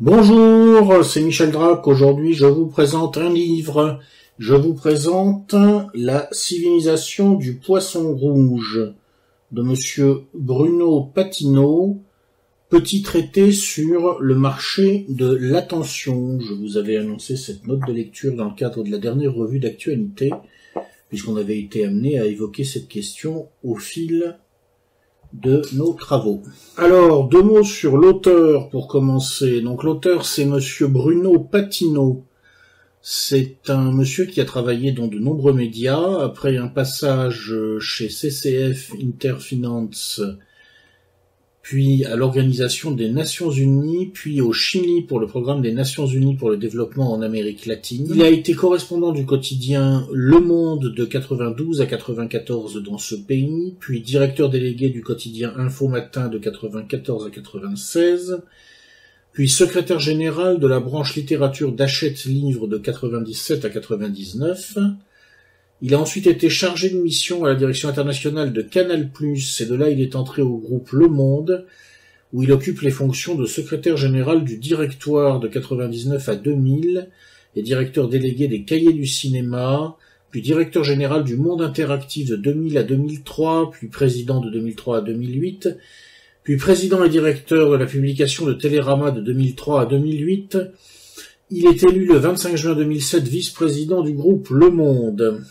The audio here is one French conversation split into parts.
Bonjour, c'est Michel Drac. Aujourd'hui, je vous présente un livre. Je vous présente La civilisation du poisson rouge de monsieur Bruno Patineau. Petit traité sur le marché de l'attention. Je vous avais annoncé cette note de lecture dans le cadre de la dernière revue d'actualité, puisqu'on avait été amené à évoquer cette question au fil de nos travaux. Alors, deux mots sur l'auteur pour commencer. Donc l'auteur c'est monsieur Bruno Patineau. C'est un monsieur qui a travaillé dans de nombreux médias. Après un passage chez CCF Interfinance puis à l'Organisation des Nations Unies, puis au Chili pour le programme des Nations Unies pour le développement en Amérique latine. Il a été correspondant du quotidien Le Monde de 92 à 94 dans ce pays, puis directeur délégué du quotidien Info Matin de 94 à 96, puis secrétaire général de la branche littérature d'Achète Livre de 97 à 99, il a ensuite été chargé de mission à la direction internationale de Canal+, et de là il est entré au groupe Le Monde, où il occupe les fonctions de secrétaire général du directoire de 99 à 2000, et directeur délégué des cahiers du cinéma, puis directeur général du Monde Interactif de 2000 à 2003, puis président de 2003 à 2008, puis président et directeur de la publication de Télérama de 2003 à 2008. Il est élu le 25 juin 2007 vice-président du groupe Le Monde.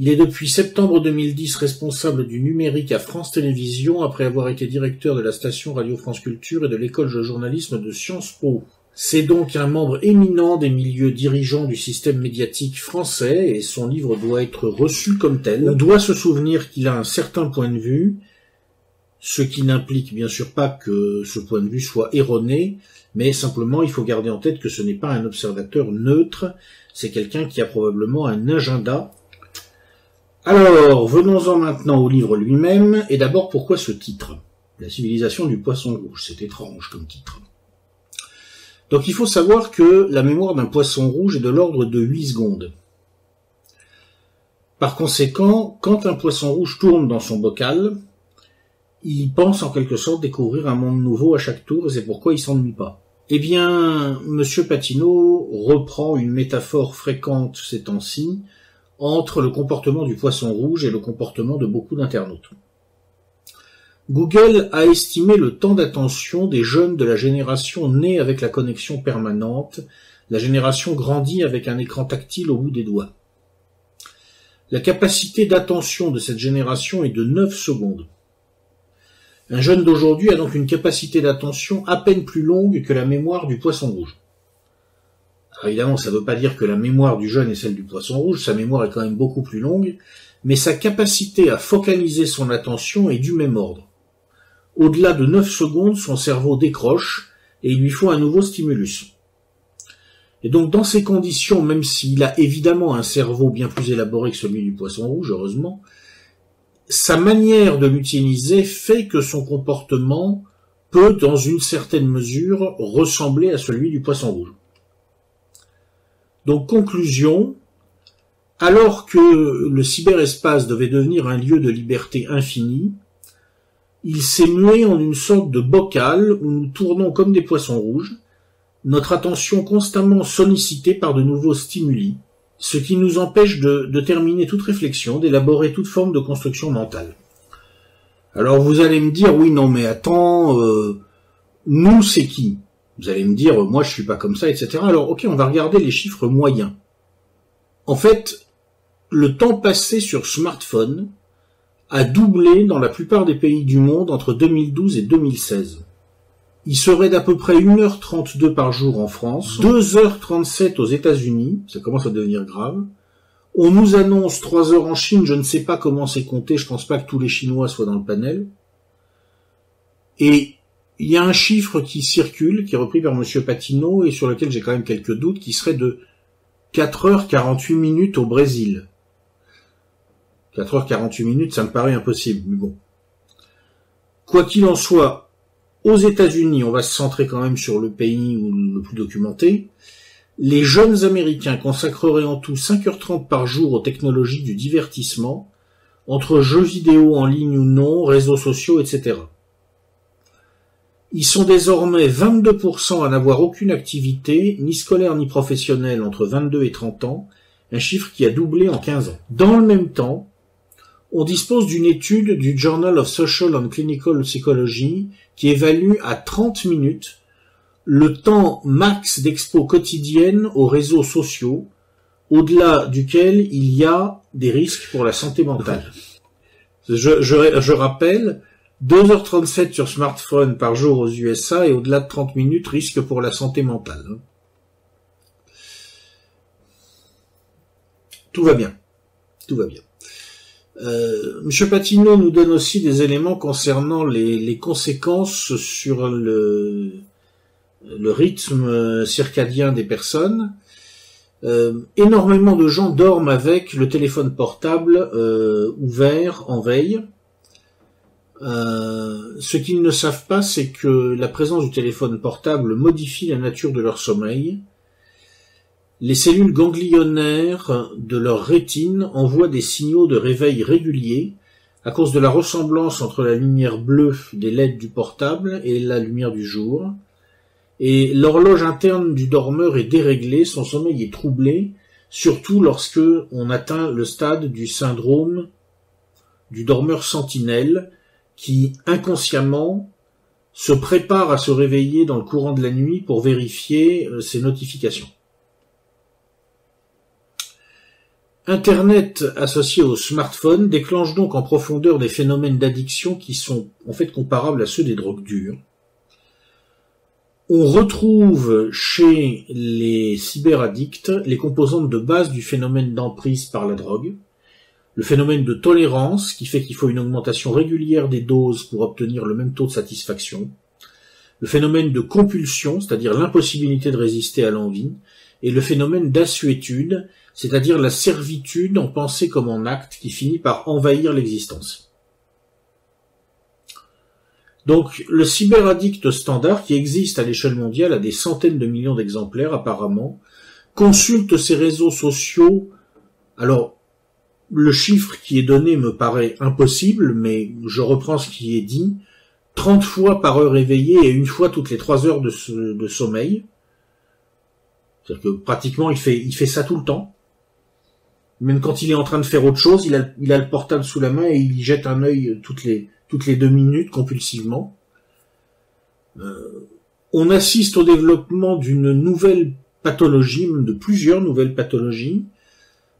Il est depuis septembre 2010 responsable du numérique à France Télévisions après avoir été directeur de la station Radio France Culture et de l'école de journalisme de Sciences Po. C'est donc un membre éminent des milieux dirigeants du système médiatique français et son livre doit être reçu comme tel. On doit se souvenir qu'il a un certain point de vue, ce qui n'implique bien sûr pas que ce point de vue soit erroné, mais simplement il faut garder en tête que ce n'est pas un observateur neutre, c'est quelqu'un qui a probablement un agenda alors, venons-en maintenant au livre lui-même, et d'abord pourquoi ce titre? La civilisation du poisson rouge, c'est étrange comme titre. Donc il faut savoir que la mémoire d'un poisson rouge est de l'ordre de 8 secondes. Par conséquent, quand un poisson rouge tourne dans son bocal, il pense en quelque sorte découvrir un monde nouveau à chaque tour, et c'est pourquoi il s'ennuie pas. Eh bien, Monsieur Patineau reprend une métaphore fréquente ces temps-ci, entre le comportement du poisson rouge et le comportement de beaucoup d'internautes. Google a estimé le temps d'attention des jeunes de la génération née avec la connexion permanente, la génération grandie avec un écran tactile au bout des doigts. La capacité d'attention de cette génération est de 9 secondes. Un jeune d'aujourd'hui a donc une capacité d'attention à peine plus longue que la mémoire du poisson rouge. Alors évidemment, ça ne veut pas dire que la mémoire du jeune est celle du poisson rouge, sa mémoire est quand même beaucoup plus longue, mais sa capacité à focaliser son attention est du même ordre. Au-delà de 9 secondes, son cerveau décroche et il lui faut un nouveau stimulus. Et donc dans ces conditions, même s'il a évidemment un cerveau bien plus élaboré que celui du poisson rouge, heureusement, sa manière de l'utiliser fait que son comportement peut, dans une certaine mesure, ressembler à celui du poisson rouge. Donc conclusion, alors que le cyberespace devait devenir un lieu de liberté infinie, il s'est mué en une sorte de bocal où nous tournons comme des poissons rouges, notre attention constamment sollicitée par de nouveaux stimuli, ce qui nous empêche de, terminer toute réflexion, d'élaborer toute forme de construction mentale. Alors vous allez me dire, oui, non, mais attends, euh, nous c'est qui? Vous allez me dire, moi je suis pas comme ça, etc. Alors ok, on va regarder les chiffres moyens. En fait, le temps passé sur smartphone a doublé dans la plupart des pays du monde entre 2012 et 2016. Il serait d'à peu près 1h32 par jour en France, 2h37 aux États-Unis, ça commence à devenir grave. On nous annonce 3 heures en Chine, je ne sais pas comment c'est compté, je pense pas que tous les Chinois soient dans le panel. Et il y a un chiffre qui circule, qui est repris par Monsieur Patino et sur lequel j'ai quand même quelques doutes, qui serait de 4h48 minutes au Brésil. 4h48 minutes, ça me paraît impossible, mais bon. Quoi qu'il en soit, aux États-Unis, on va se centrer quand même sur le pays le plus documenté. Les jeunes Américains consacreraient en tout 5h30 par jour aux technologies du divertissement, entre jeux vidéo en ligne ou non, réseaux sociaux, etc. Ils sont désormais 22% à n'avoir aucune activité, ni scolaire ni professionnelle, entre 22 et 30 ans, un chiffre qui a doublé en 15 ans. Dans le même temps, on dispose d'une étude du Journal of Social and Clinical Psychology qui évalue à 30 minutes le temps max d'expo quotidienne aux réseaux sociaux, au-delà duquel il y a des risques pour la santé mentale. Je, je, rappelle, 2h37 sur smartphone par jour aux USA et au-delà de 30 minutes risque pour la santé mentale. Tout va bien. Tout va bien. Euh, Monsieur Patino nous donne aussi des éléments concernant les, conséquences sur le, rythme circadien des personnes. Euh, énormément de gens dorment avec le téléphone portable euh, ouvert en veille. Ce qu'ils ne savent pas, c'est que la présence du téléphone portable modifie la nature de leur sommeil. Les cellules ganglionnaires de leur rétine envoient des signaux de réveil réguliers à cause de la ressemblance entre la lumière bleue des LED du portable et la lumière du jour, et l'horloge interne du dormeur est déréglée, son sommeil est troublé, surtout lorsque on atteint le stade du syndrome du dormeur sentinelle, qui inconsciemment se prépare à se réveiller dans le courant de la nuit pour vérifier euh, ses notifications. Internet associé au smartphone déclenche donc en profondeur des phénomènes d'addiction qui sont en fait comparables à ceux des drogues dures. On retrouve chez les cyberaddicts les composantes de base du phénomène d'emprise par la drogue, le phénomène de tolérance qui fait qu'il faut une augmentation régulière des doses pour obtenir le même taux de satisfaction, le phénomène de compulsion, c'est-à-dire l'impossibilité de résister à l'envie, et le phénomène d'assuétude, c'est-à-dire la servitude en pensée comme en acte qui finit par envahir l'existence. Donc le cyberaddict standard, qui existe à l'échelle mondiale à des centaines de millions d'exemplaires apparemment, consulte ses réseaux sociaux. Alors, le chiffre qui est donné me paraît impossible, mais je reprends ce qui est dit. 30 fois par heure éveillée et une fois toutes les 3 heures de, sommeil. C'est-à-dire que pratiquement il fait, ça tout le temps. Même quand il est en train de faire autre chose, il a, le portable sous la main et il y jette un œil toutes les, toutes deux minutes compulsivement. Euh, on assiste au développement d'une nouvelle pathologie, de plusieurs nouvelles pathologies.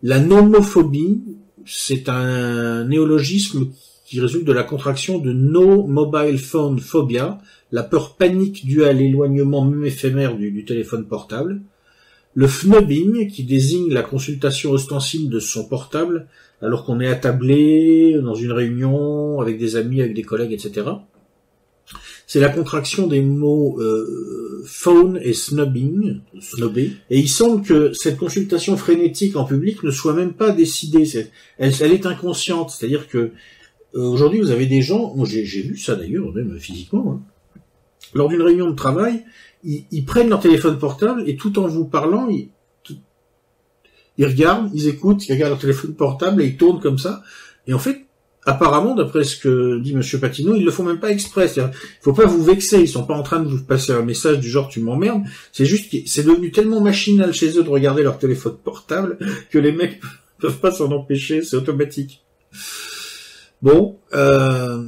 La nomophobie, c'est un néologisme qui résulte de la contraction de No Mobile Phone Phobia, la peur panique due à l'éloignement même éphémère du téléphone portable. Le fnubbing, qui désigne la consultation ostensible de son portable alors qu'on est attablé dans une réunion avec des amis, avec des collègues, etc. C'est la contraction des mots euh, phone et snubbing, snobber. Et il semble que cette consultation frénétique en public ne soit même pas décidée. elle, est inconsciente. C'est-à-dire que euh, aujourd'hui, vous avez des gens, j'ai vu ça d'ailleurs, même physiquement, hein. lors d'une réunion de travail, ils, prennent leur téléphone portable et tout en vous parlant, ils, ils regardent, ils écoutent, ils regardent leur téléphone portable et ils tournent comme ça. Et en fait, apparemment, d'après ce que dit Monsieur Patino, ils le font même pas exprès. Il faut pas vous vexer. Ils sont pas en train de vous passer un message du genre tu m'emmerdes. C'est juste que c'est devenu tellement machinal chez eux de regarder leur téléphone portable que les mecs peuvent pas s'en empêcher. C'est automatique. Bon, euh,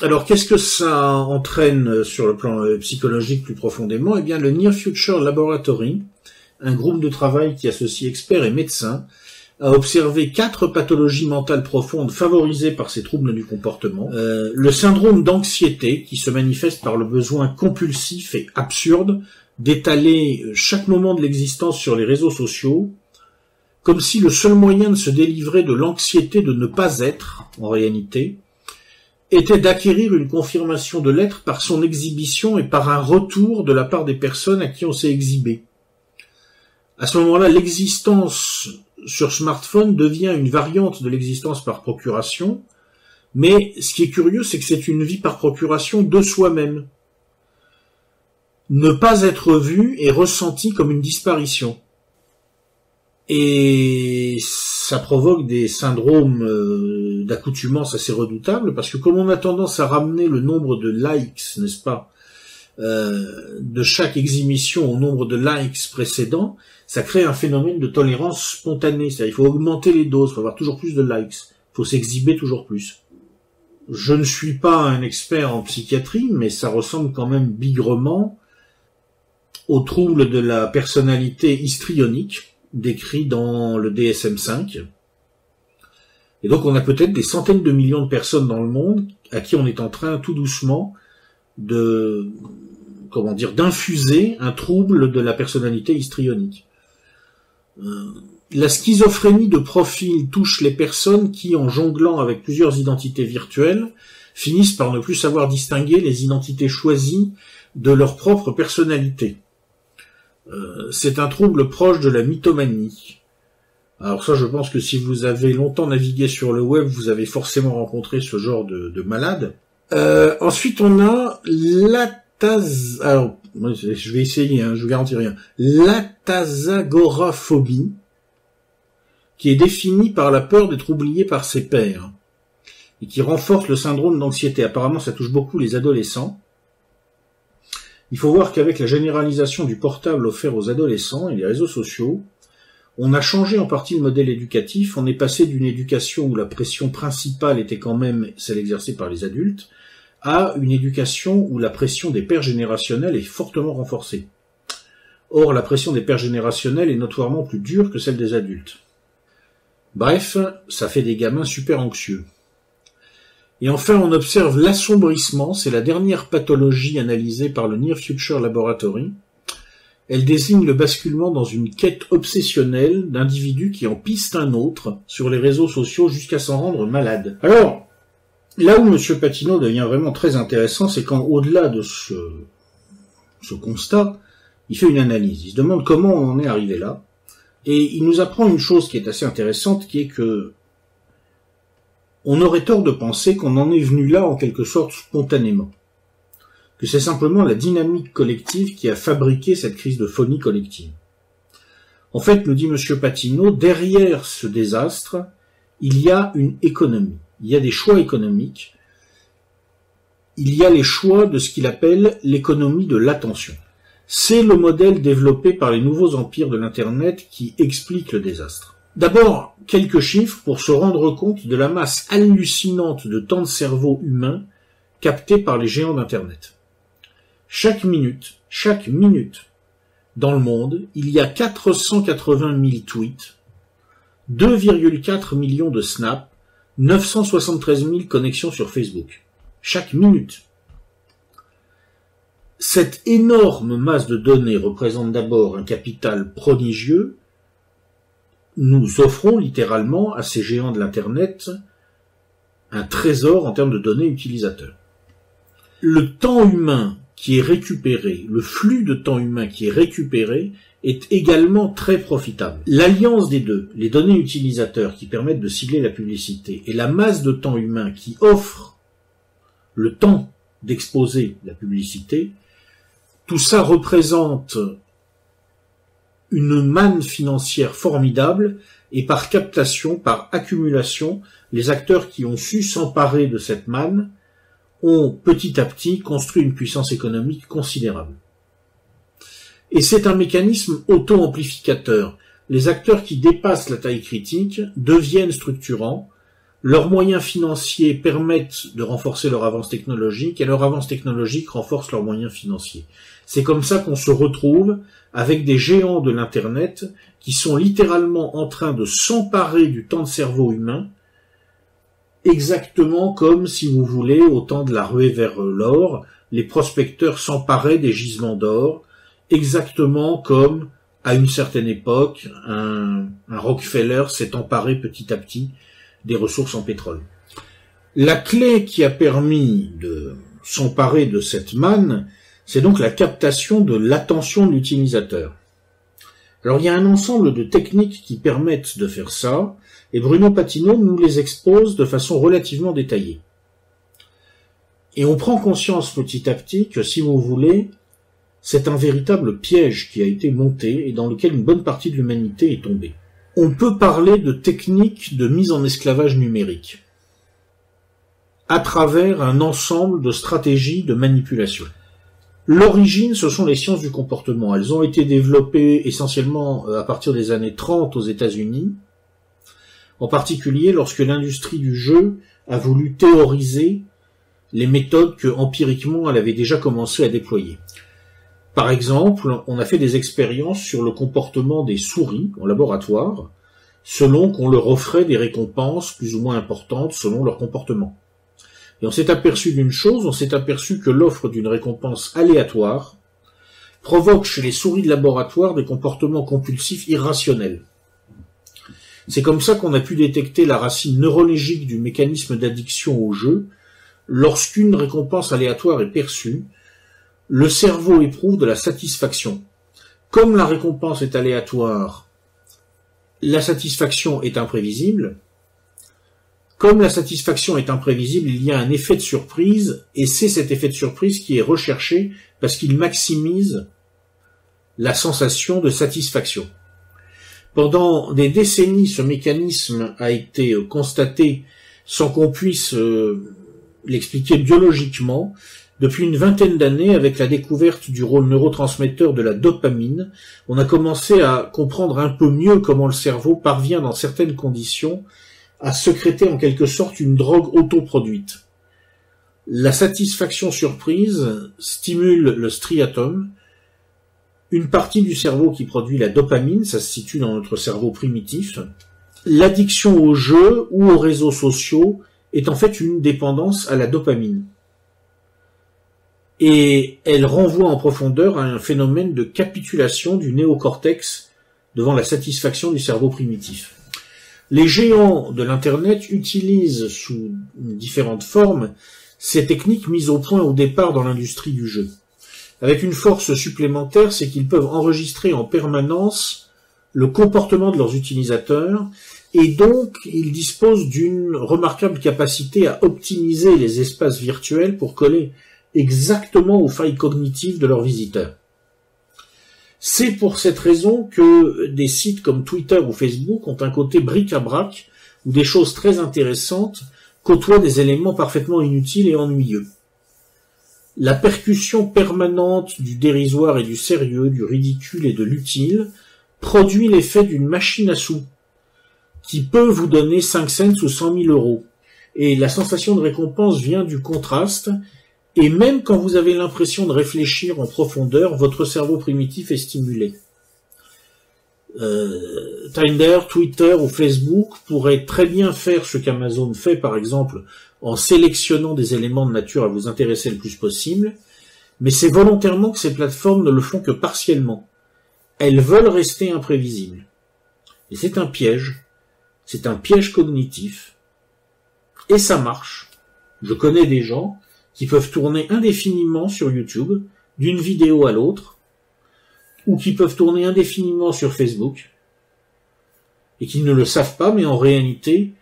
alors, qu'est-ce que ça entraîne sur le plan euh, psychologique plus profondément? Eh bien, le Near Future Laboratory, un groupe de travail qui associe experts et médecins, a observé quatre pathologies mentales profondes favorisées par ces troubles du comportement. Euh, le syndrome d'anxiété, qui se manifeste par le besoin compulsif et absurde d'étaler euh, chaque moment de l'existence sur les réseaux sociaux, comme si le seul moyen de se délivrer de l'anxiété de ne pas être, en réalité, était d'acquérir une confirmation de l'être par son exhibition et par un retour de la part des personnes à qui on s'est exhibé. À ce moment-là, l'existence sur smartphone devient une variante de l'existence par procuration, mais ce qui est curieux, c'est que c'est une vie par procuration de soi-même. Ne pas être vu est ressenti comme une disparition. Et ça provoque des syndromes euh, d'accoutumance assez redoutables, parce que comme on a tendance à ramener le nombre de likes, n'est-ce pas, euh, de chaque exhibition au nombre de likes précédents, ça crée un phénomène de tolérance spontanée. C'est-à-dire il faut augmenter les doses, il faut avoir toujours plus de likes, il faut s'exhiber toujours plus. Je ne suis pas un expert en psychiatrie, mais ça ressemble quand même bigrement aux troubles de la personnalité histrionique décrit dans le DSM-5. Et donc on a peut-être des centaines de millions de personnes dans le monde à qui on est en train tout doucement de comment dire d'infuser un trouble de la personnalité histrionique. Euh, la schizophrénie de profil touche les personnes qui, en jonglant avec plusieurs identités virtuelles, finissent par ne plus savoir distinguer les identités choisies de leur propre personnalité. Euh, c'est un trouble proche de la mythomanie. Alors ça, je pense que si vous avez longtemps navigué sur le web, vous avez forcément rencontré ce genre de, de malade. Euh, ensuite, on a l'ataz... Alors, je vais essayer, hein, je vous garantis rien. L'atazagoraphobie, qui est définie par la peur d'être oublié par ses pairs, et qui renforce le syndrome d'anxiété. Apparemment, ça touche beaucoup les adolescents. Il faut voir qu'avec la généralisation du portable offert aux adolescents et les réseaux sociaux, on a changé en partie le modèle éducatif, on est passé d'une éducation où la pression principale était quand même celle exercée par les adultes, à une éducation où la pression des pères générationnels est fortement renforcée. Or, la pression des pères générationnels est notoirement plus dure que celle des adultes. Bref, ça fait des gamins super anxieux. Et enfin, on observe l'assombrissement, c'est la dernière pathologie analysée par le Near Future Laboratory. Elle désigne le basculement dans une quête obsessionnelle d'individus qui en un autre sur les réseaux sociaux jusqu'à s'en rendre malade. Alors, là où M. Patino devient vraiment très intéressant, c'est quand, au-delà de ce, ce constat, il fait une analyse. Il se demande comment on en est arrivé là. Et il nous apprend une chose qui est assez intéressante, qui est que on aurait tort de penser qu'on en est venu là en quelque sorte spontanément. Que c'est simplement la dynamique collective qui a fabriqué cette crise de phonie collective. En fait, nous dit M. Patino, derrière ce désastre, il y a une économie. Il y a des choix économiques. Il y a les choix de ce qu'il appelle l'économie de l'attention. C'est le modèle développé par les nouveaux empires de l'Internet qui explique le désastre. D'abord, quelques chiffres pour se rendre compte de la masse hallucinante de temps de cerveau humain capté par les géants d'Internet. Chaque minute, chaque minute, dans le monde, il y a 480 000 tweets, 2,4 millions de snaps, 973 000 connexions sur Facebook. Chaque minute. Cette énorme masse de données représente d'abord un capital prodigieux nous offrons littéralement à ces géants de l'Internet un trésor en termes de données utilisateurs. Le temps humain qui est récupéré, le flux de temps humain qui est récupéré est également très profitable. L'alliance des deux, les données utilisateurs qui permettent de cibler la publicité et la masse de temps humain qui offre le temps d'exposer la publicité, tout ça représente une manne financière formidable et par captation, par accumulation, les acteurs qui ont su s'emparer de cette manne ont petit à petit construit une puissance économique considérable. Et c'est un mécanisme auto-amplificateur. Les acteurs qui dépassent la taille critique deviennent structurants, leurs moyens financiers permettent de renforcer leur avance technologique et leur avance technologique renforce leurs moyens financiers. C'est comme ça qu'on se retrouve avec des géants de l'Internet qui sont littéralement en train de s'emparer du temps de cerveau humain, exactement comme, si vous voulez, au temps de la ruée vers l'or, les prospecteurs s'emparaient des gisements d'or, exactement comme, à une certaine époque, un, Rockefeller s'est emparé petit à petit des ressources en pétrole. La clé qui a permis de s'emparer de cette manne, c'est donc la captation de l'attention de l'utilisateur. Alors il y a un ensemble de techniques qui permettent de faire ça, et Bruno Patino nous les expose de façon relativement détaillée. Et on prend conscience petit à petit que, si vous voulez, c'est un véritable piège qui a été monté et dans lequel une bonne partie de l'humanité est tombée. On peut parler de techniques de mise en esclavage numérique à travers un ensemble de stratégies de manipulation. L'origine, ce sont les sciences du comportement. Elles ont été développées essentiellement euh, à partir des années 30 aux États-Unis, en particulier lorsque l'industrie du jeu a voulu théoriser les méthodes que empiriquement elle avait déjà commencé à déployer. Par exemple, on a fait des expériences sur le comportement des souris en laboratoire, selon qu'on leur offrait des récompenses plus ou moins importantes selon leur comportement. Et on s'est aperçu d'une chose, on s'est aperçu que l'offre d'une récompense aléatoire provoque chez les souris de laboratoire des comportements compulsifs irrationnels. C'est comme ça qu'on a pu détecter la racine neurologique du mécanisme d'addiction au jeu. Lorsqu'une récompense aléatoire est perçue, le cerveau éprouve de la satisfaction. Comme la récompense est aléatoire, la satisfaction est imprévisible, comme la satisfaction est imprévisible, il y a un effet de surprise, et c'est cet effet de surprise qui est recherché parce qu'il maximise la sensation de satisfaction. Pendant des décennies, ce mécanisme a été constaté sans qu'on puisse euh, l'expliquer biologiquement. Depuis une vingtaine d'années, avec la découverte du rôle neurotransmetteur de la dopamine, on a commencé à comprendre un peu mieux comment le cerveau parvient dans certaines conditions à secréter en quelque sorte une drogue autoproduite. La satisfaction surprise stimule le striatum, une partie du cerveau qui produit la dopamine, ça se situe dans notre cerveau primitif. L'addiction aux jeux ou aux réseaux sociaux est en fait une dépendance à la dopamine. Et elle renvoie en profondeur à un phénomène de capitulation du néocortex devant la satisfaction du cerveau primitif. Les géants de l'Internet utilisent sous différentes formes ces techniques mises au point au départ dans l'industrie du jeu. Avec une force supplémentaire, c'est qu'ils peuvent enregistrer en permanence le comportement de leurs utilisateurs et donc ils disposent d'une remarquable capacité à optimiser les espaces virtuels pour coller exactement aux failles cognitives de leurs visiteurs. C'est pour cette raison que des sites comme Twitter ou Facebook ont un côté bric-à-brac où des choses très intéressantes côtoient des éléments parfaitement inutiles et ennuyeux. La percussion permanente du dérisoire et du sérieux, du ridicule et de l'utile produit l'effet d'une machine à sous qui peut vous donner 5 cents ou 100 000 euros. Et la sensation de récompense vient du contraste et même quand vous avez l'impression de réfléchir en profondeur, votre cerveau primitif est stimulé. Euh, Tinder, Twitter ou Facebook pourraient très bien faire ce qu'Amazon fait, par exemple, en sélectionnant des éléments de nature à vous intéresser le plus possible, mais c'est volontairement que ces plateformes ne le font que partiellement. Elles veulent rester imprévisibles. Et c'est un piège. C'est un piège cognitif. Et ça marche. Je connais des gens qui peuvent tourner indéfiniment sur YouTube, d'une vidéo à l'autre, ou qui peuvent tourner indéfiniment sur Facebook, et qui ne le savent pas, mais en réalité,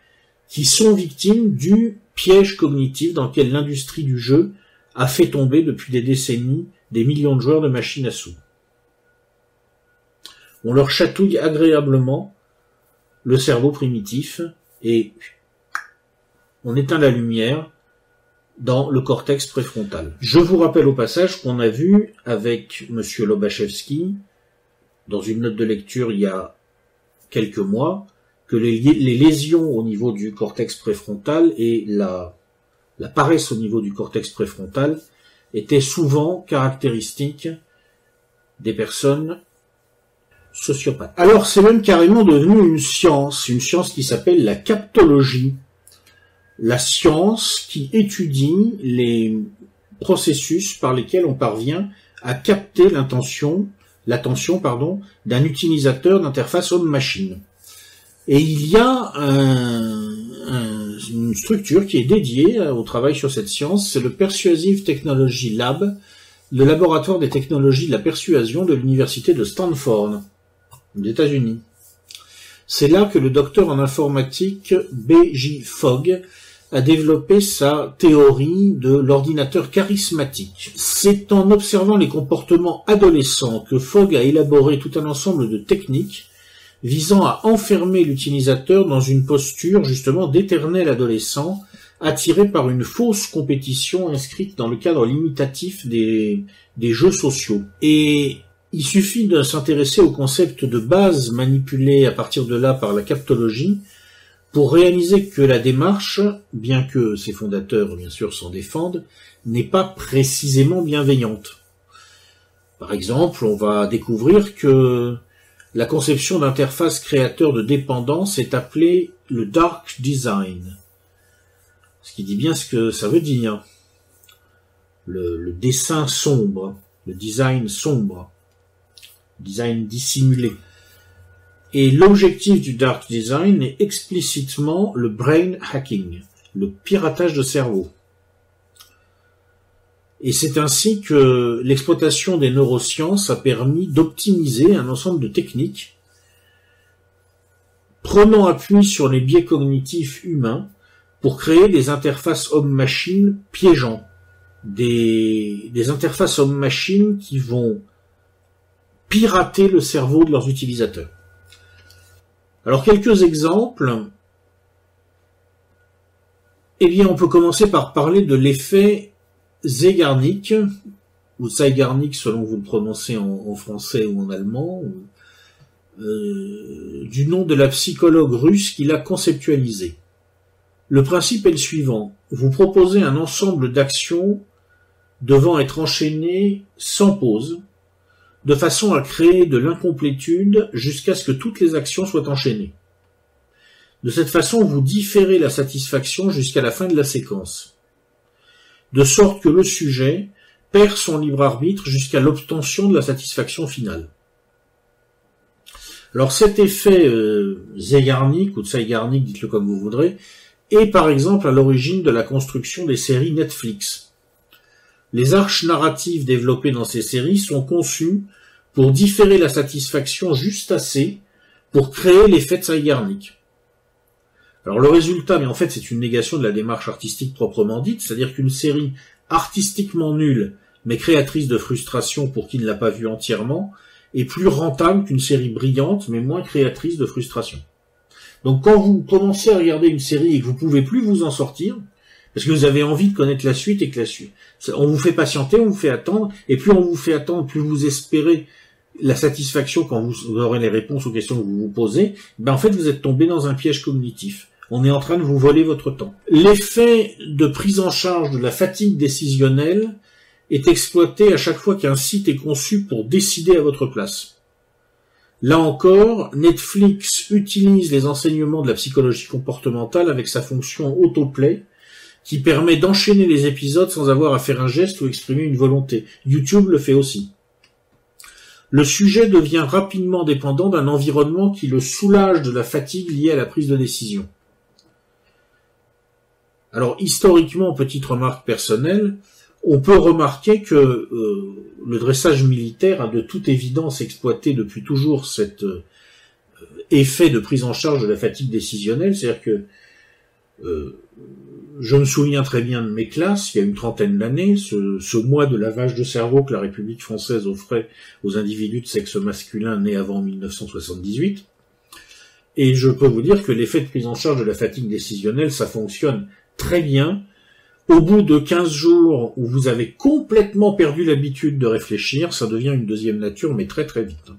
qui sont victimes du piège cognitif dans lequel l'industrie du jeu a fait tomber depuis des décennies des millions de joueurs de machines à sous. On leur chatouille agréablement le cerveau primitif et on éteint la lumière dans le cortex préfrontal. Je vous rappelle au passage qu'on a vu avec Monsieur Lobachevski, dans une note de lecture il y a quelques mois, que les, lésions au niveau du cortex préfrontal et la, la paresse au niveau du cortex préfrontal étaient souvent caractéristiques des personnes sociopathes. Alors c'est même carrément devenu une science, une science qui s'appelle la captologie la science qui étudie les processus par lesquels on parvient à capter l'intention, l'attention, pardon, d'un utilisateur d'interface homme-machine. Et il y a une structure qui est dédiée au travail sur cette science, c'est le Persuasive Technology Lab, le laboratoire des technologies de la persuasion de l'université de Stanford, aux États-Unis. C'est là que le docteur en informatique B.J. Fogg a développé sa théorie de l'ordinateur charismatique. C'est en observant les comportements adolescents que Fogg a élaboré tout un ensemble de techniques visant à enfermer l'utilisateur dans une posture justement d'éternel adolescent attiré par une fausse compétition inscrite dans le cadre limitatif des, des jeux sociaux. Et il suffit de s'intéresser au concept de base manipulé à partir de là par la captologie pour réaliser que la démarche, bien que ses fondateurs bien sûr s'en défendent, n'est pas précisément bienveillante. Par exemple, on va découvrir que la conception d'interface créateur de dépendance est appelée le dark design. Ce qui dit bien ce que ça veut dire. Le, le dessin sombre, le design sombre, design dissimulé. Et l'objectif du dark design est explicitement le brain hacking, le piratage de cerveau. Et c'est ainsi que l'exploitation des neurosciences a permis d'optimiser un ensemble de techniques prenant appui sur les biais cognitifs humains pour créer des interfaces homme-machine piégeants, des, des interfaces homme-machine qui vont pirater le cerveau de leurs utilisateurs. Alors quelques exemples. Eh bien, on peut commencer par parler de l'effet Zeigarnik, ou Zeigarnik selon vous le prononcez en, français ou en allemand, euh, du nom de la psychologue russe qui l'a conceptualisé. Le principe est le suivant. Vous proposez un ensemble d'actions devant être enchaînées sans pause, de façon à créer de l'incomplétude jusqu'à ce que toutes les actions soient enchaînées. De cette façon, vous différez la satisfaction jusqu'à la fin de la séquence de sorte que le sujet perd son libre arbitre jusqu'à l'obtention de la satisfaction finale. Alors cet effet euh, Zeigarnik ou Zeigarnik, dites-le comme vous voudrez, est par exemple à l'origine de la construction des séries Netflix. Les arches narratives développées dans ces séries sont conçues pour différer la satisfaction juste assez pour créer l'effet de. Alors le résultat, mais en fait c'est une négation de la démarche artistique proprement dite, c'est-à-dire qu'une série artistiquement nulle, mais créatrice de frustration pour qui ne l'a pas vue entièrement, est plus rentable qu'une série brillante, mais moins créatrice de frustration. Donc quand vous commencez à regarder une série et que vous pouvez plus vous en sortir, parce que vous avez envie de connaître la suite et que la suite, on vous fait patienter, on vous fait attendre, et plus on vous fait attendre, plus vous espérez la satisfaction quand vous aurez les réponses aux questions que vous vous posez, ben en fait vous êtes tombé dans un piège cognitif. On est en train de vous voler votre temps. L'effet de prise en charge de la fatigue décisionnelle est exploité à chaque fois qu'un site est conçu pour décider à votre place. Là encore, Netflix utilise les enseignements de la psychologie comportementale avec sa fonction autoplay qui permet d'enchaîner les épisodes sans avoir à faire un geste ou exprimer une volonté. YouTube le fait aussi. Le sujet devient rapidement dépendant d'un environnement qui le soulage de la fatigue liée à la prise de décision. Alors historiquement, petite remarque personnelle, on peut remarquer que euh, le dressage militaire a de toute évidence exploité depuis toujours cet euh, effet de prise en charge de la fatigue décisionnelle, c'est-à-dire que euh, je me souviens très bien de mes classes, il y a une trentaine d'années, ce, mois de lavage de cerveau que la République française offrait aux individus de sexe masculin nés avant 1978. Et je peux vous dire que l'effet de prise en charge de la fatigue décisionnelle, ça fonctionne très bien. Au bout de 15 jours où vous avez complètement perdu l'habitude de réfléchir, ça devient une deuxième nature, mais très très vite.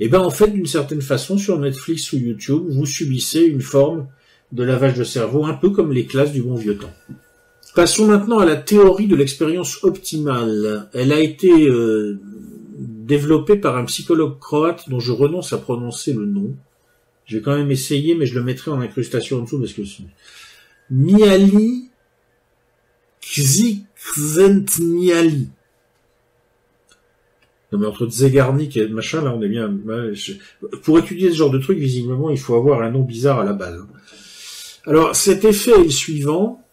Et eh ben en fait, d'une certaine façon, sur Netflix ou YouTube, vous subissez une forme de lavage de cerveau, un peu comme les classes du bon vieux temps. Passons maintenant à la théorie de l'expérience optimale. Elle a été euh, développée par un psychologue croate dont je renonce à prononcer le nom. Je quand même essayer, mais je le mettrai en incrustation en dessous parce que Miali Miali. Non mais entre Zegarnik et machin, là on est bien... Pour étudier ce genre de truc, visiblement, il faut avoir un nom bizarre à la balle. Alors cet effet est le suivant.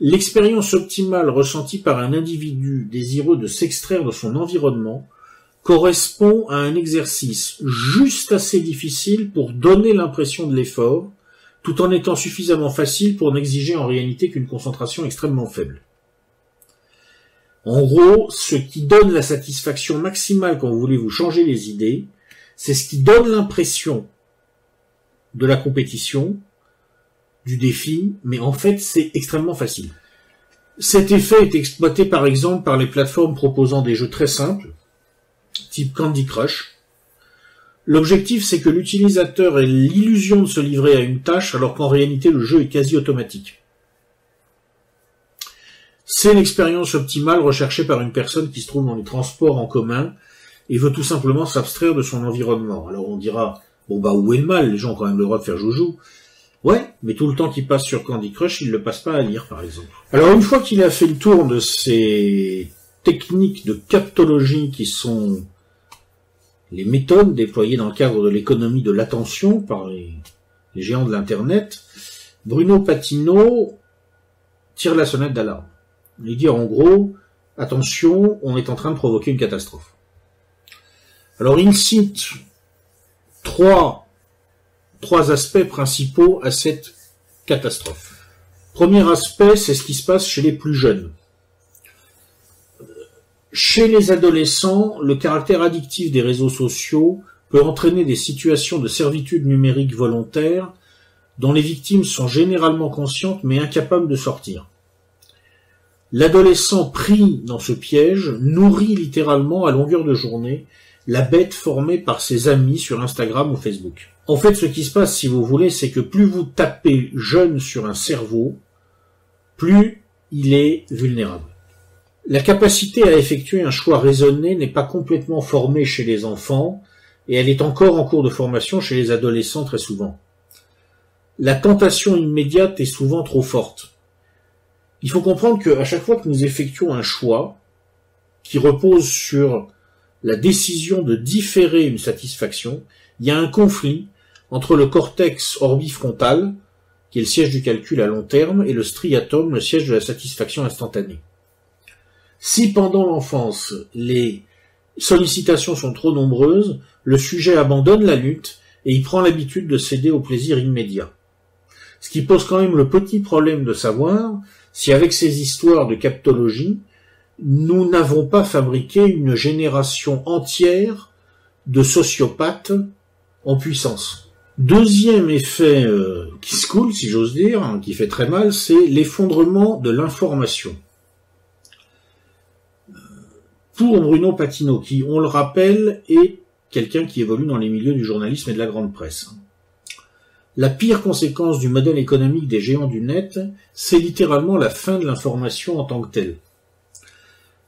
L'expérience optimale ressentie par un individu désireux de s'extraire de son environnement correspond à un exercice juste assez difficile pour donner l'impression de l'effort, tout en étant suffisamment facile pour n'exiger en réalité qu'une concentration extrêmement faible. En gros, ce qui donne la satisfaction maximale quand vous voulez vous changer les idées, c'est ce qui donne l'impression de la compétition, du défi, mais en fait c'est extrêmement facile. Cet effet est exploité par exemple par les plateformes proposant des jeux très simples, type Candy Crush. L'objectif c'est que l'utilisateur ait l'illusion de se livrer à une tâche alors qu'en réalité le jeu est quasi automatique. C'est l'expérience optimale recherchée par une personne qui se trouve dans les transports en commun et veut tout simplement s'abstraire de son environnement. Alors on dira, bon bah où est le mal? Les gens ont quand même le droit de faire joujou. Ouais, mais tout le temps qu'il passe sur Candy Crush, il ne le passe pas à lire, par exemple. Alors une fois qu'il a fait le tour de ces techniques de captologie qui sont les méthodes déployées dans le cadre de l'économie de l'attention par les, géants de l'Internet, Bruno Patino tire la sonnette d'alarme. Il dit en gros, attention, on est en train de provoquer une catastrophe. Alors il cite trois trois aspects principaux à cette catastrophe. Premier aspect, c'est ce qui se passe chez les plus jeunes. Chez les adolescents, le caractère addictif des réseaux sociaux peut entraîner des situations de servitude numérique volontaire dont les victimes sont généralement conscientes mais incapables de sortir. L'adolescent pris dans ce piège nourrit littéralement à longueur de journée la bête formée par ses amis sur Instagram ou Facebook. En fait, ce qui se passe, si vous voulez, c'est que plus vous tapez jeune sur un cerveau, plus il est vulnérable. La capacité à effectuer un choix raisonné n'est pas complètement formée chez les enfants, et elle est encore en cours de formation chez les adolescents très souvent. La tentation immédiate est souvent trop forte. Il faut comprendre qu'à chaque fois que nous effectuons un choix qui repose sur la décision de différer une satisfaction, il y a un conflit entre le cortex orbifrontal, qui est le siège du calcul à long terme, et le striatum, le siège de la satisfaction instantanée. Si pendant l'enfance les sollicitations sont trop nombreuses, le sujet abandonne la lutte et il prend l'habitude de céder au plaisir immédiat. Ce qui pose quand même le petit problème de savoir si avec ces histoires de captologie, nous n'avons pas fabriqué une génération entière de sociopathes en puissance. Deuxième effet euh, qui se coule, si j'ose dire, hein, qui fait très mal, c'est l'effondrement de l'information. Pour Bruno Patino, qui, on le rappelle, est quelqu'un qui évolue dans les milieux du journalisme et de la grande presse. La pire conséquence du modèle économique des géants du net, c'est littéralement la fin de l'information en tant que telle.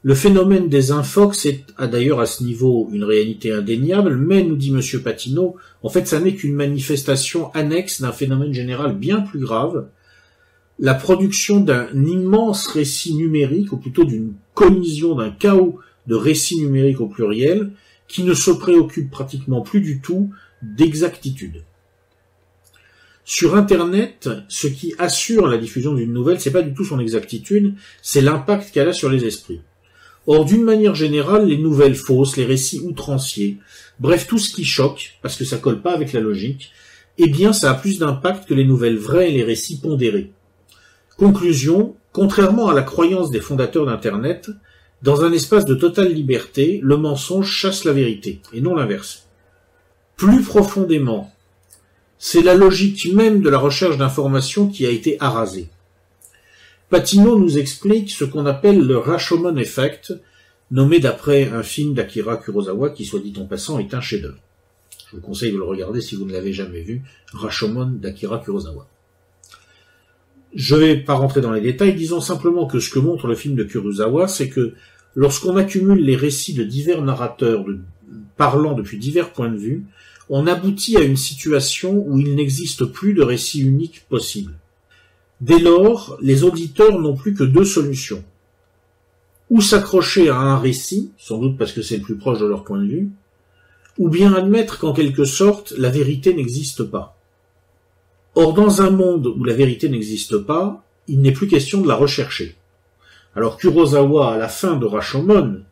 Le phénomène des infox est a d'ailleurs à ce niveau une réalité indéniable, mais, nous dit M. Patineau, en fait, ça n'est qu'une manifestation annexe d'un phénomène général bien plus grave, la production d'un immense récit numérique, ou plutôt d'une collision, d'un chaos de récits numériques au pluriel, qui ne se préoccupe pratiquement plus du tout d'exactitude. Sur Internet, ce qui assure la diffusion d'une nouvelle, c'est pas du tout son exactitude, c'est l'impact qu'elle a sur les esprits. Or, d'une manière générale, les nouvelles fausses, les récits outranciers, bref, tout ce qui choque, parce que ça colle pas avec la logique, eh bien, ça a plus d'impact que les nouvelles vraies et les récits pondérés. Conclusion, contrairement à la croyance des fondateurs d'Internet, dans un espace de totale liberté, le mensonge chasse la vérité, et non l'inverse. Plus profondément, c'est la logique même de la recherche d'informations qui a été arasée. Patino nous explique ce qu'on appelle le Rashomon Effect, nommé d'après un film d'Akira Kurosawa qui, soit dit en passant, est un chef-d'œuvre. Je vous conseille de le regarder si vous ne l'avez jamais vu, Rashomon d'Akira Kurosawa. Je vais pas rentrer dans les détails, disons simplement que ce que montre le film de Kurosawa, c'est que lorsqu'on accumule les récits de divers narrateurs parlant depuis divers points de vue, on aboutit à une situation où il n'existe plus de récit unique possible. Dès lors, les auditeurs n'ont plus que deux solutions. Ou s'accrocher à un récit, sans doute parce que c'est le plus proche de leur point de vue, ou bien admettre qu'en quelque sorte la vérité n'existe pas. Or, dans un monde où la vérité n'existe pas, il n'est plus question de la rechercher. Alors Kurosawa, à la fin de Rashomon,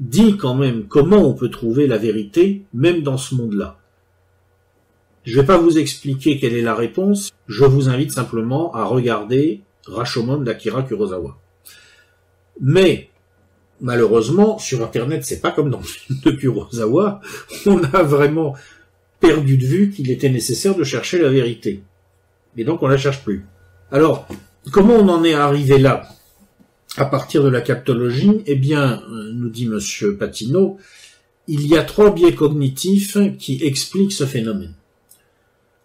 dit quand même comment on peut trouver la vérité, même dans ce monde-là. Je ne vais pas vous expliquer quelle est la réponse, je vous invite simplement à regarder Rashomon d'Akira Kurosawa. Mais, malheureusement, sur Internet, c'est pas comme dans le film de Kurosawa, on a vraiment perdu de vue qu'il était nécessaire de chercher la vérité. Et donc on la cherche plus. Alors, comment on en est arrivé là? À partir de la captologie Eh bien, nous dit Monsieur Patino, il y a trois biais cognitifs qui expliquent ce phénomène.